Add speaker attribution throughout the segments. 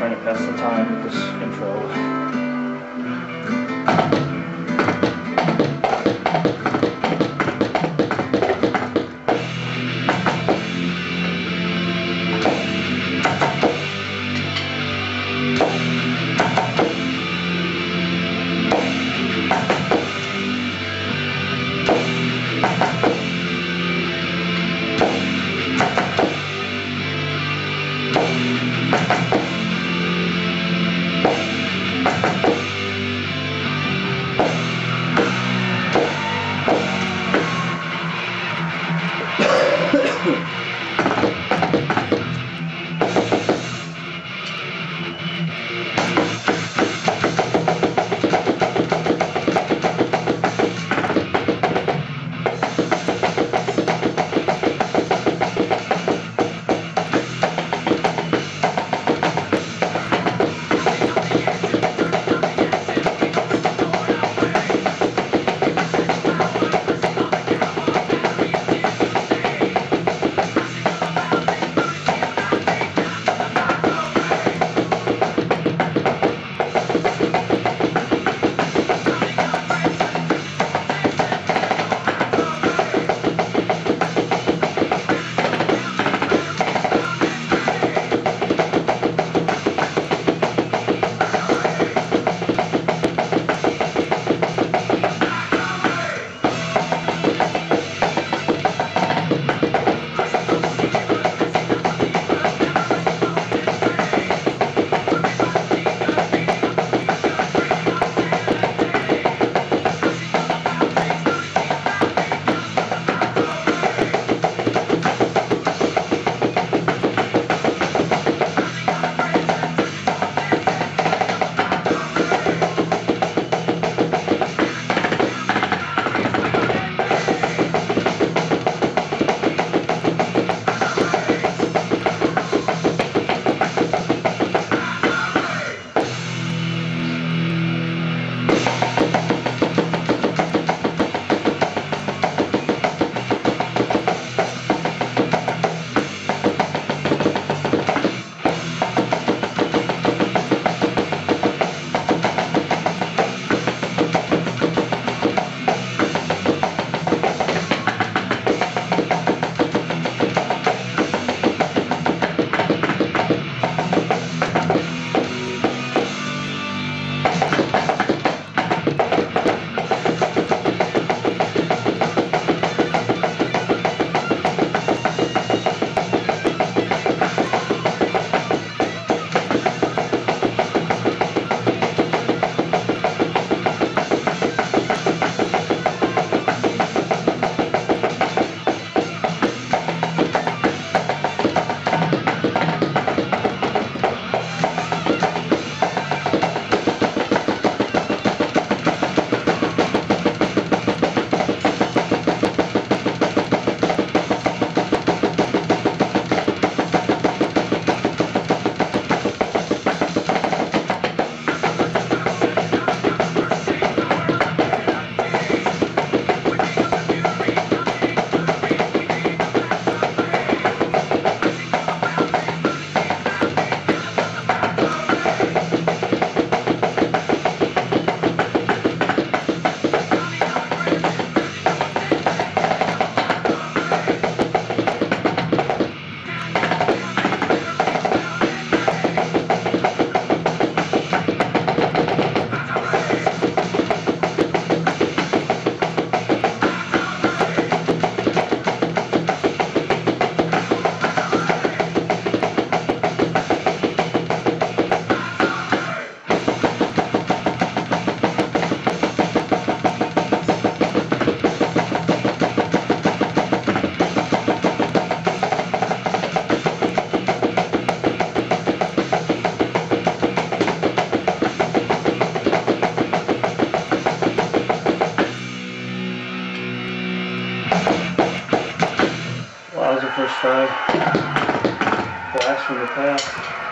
Speaker 1: trying to pass the time with this intro. Try. Blast from the past.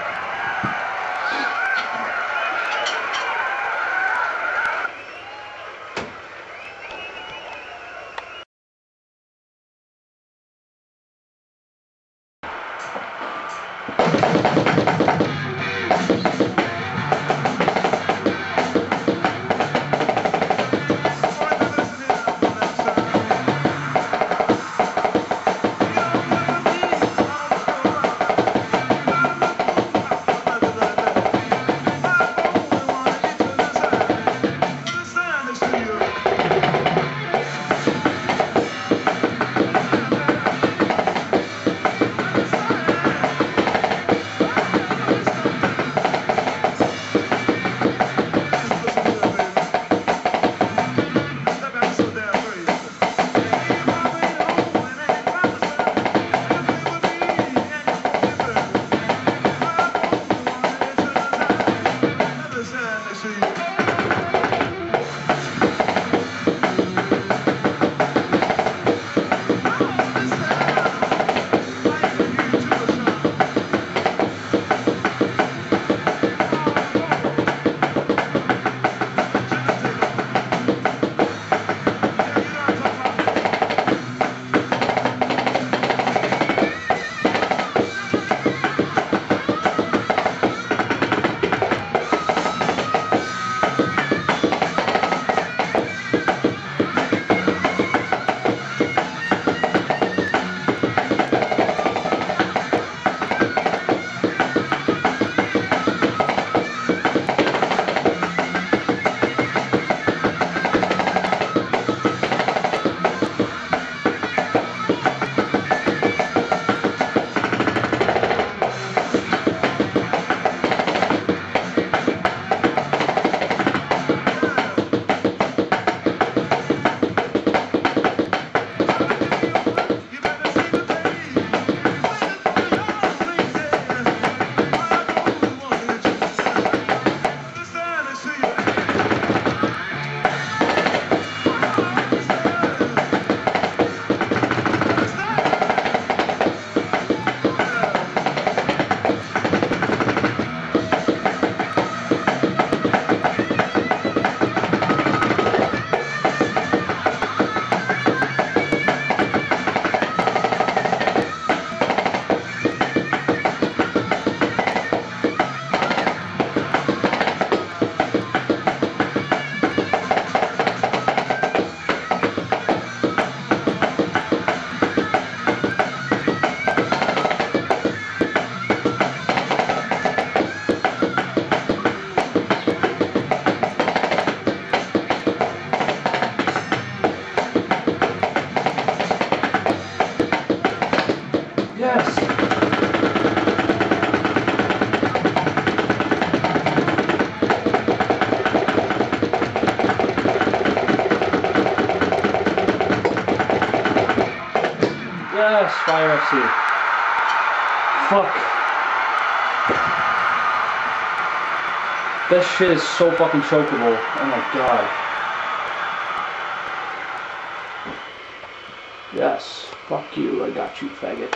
Speaker 1: Fire FC. Fuck. This shit is so fucking chokeable. Oh my god. Yes. Fuck you. I got you, faggot.